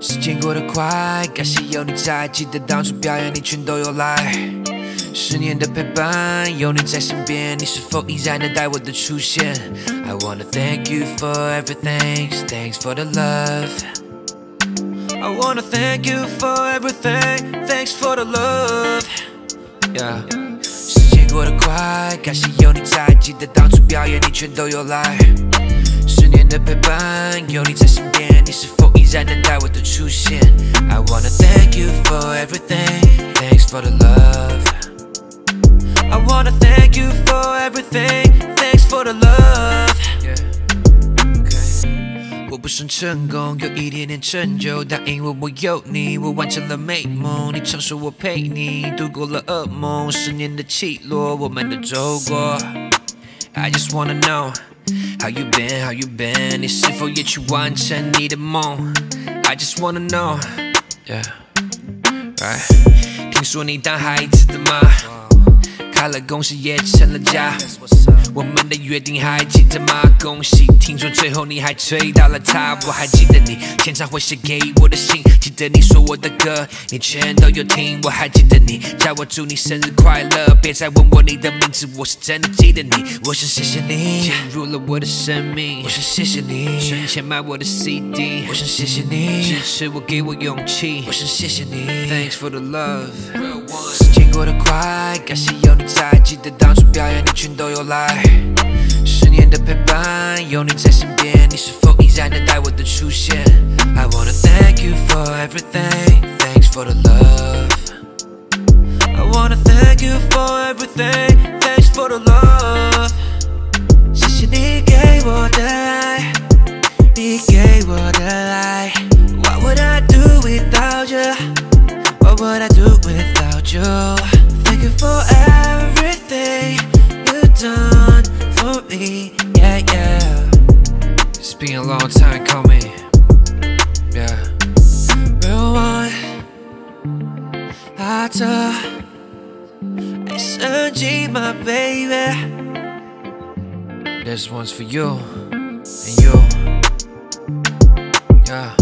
时间过得快，感谢有你在，记得当初表演你全都有来。十年的陪伴，有你在身边，你是否依然等待我的出现？I wanna thank you for everything, thanks for the love. I wanna thank you for everything, thanks for the love. Yeah. 时间过得快，感谢有你在，记得当初表演你全都有来。十年的陪伴，有你在身边，你是否 依然等待我的出现？I wanna thank you for everything, thanks for the love. I wanna thank you for everything, thanks for the love. Okay. 我不算成功，有一点点成就，但因为我有你，我完成了美梦。你常说我陪你度过了噩梦，十年的起落，我们都走过。I just wanna know how you been, how you been，你是否也去完成你的梦？I just wanna know, yeah, right。听说你当孩子的妈， 开了公司也成了家。我们的约定还记得吗？恭喜，听说最后你还追到了她。我还记得你签唱会写给我的信，记得你说我的歌你全都有听。我还记得你叫我祝你生日快乐，别再问我你的名字，我是真的记得你。我想谢谢你进入了我的生命，我想谢谢你存钱买我的 CD，我想谢谢你支持我给我勇气，我想谢谢你 Thanks for the love。过得快，感谢有你在，记得当初表演你全都有来。十年的陪伴，有你在身边，你是否依然等待我的出现？I wanna thank you for everything, thanks for the love. I wanna thank you for everything, thanks for the love. 谢谢你给我的爱，你给我的爱。What would I do without you? What would I do without you a long time coming. Yeah. Real one. 묘환하자 애쓰지 my baby. This one's for you and you. Yeah.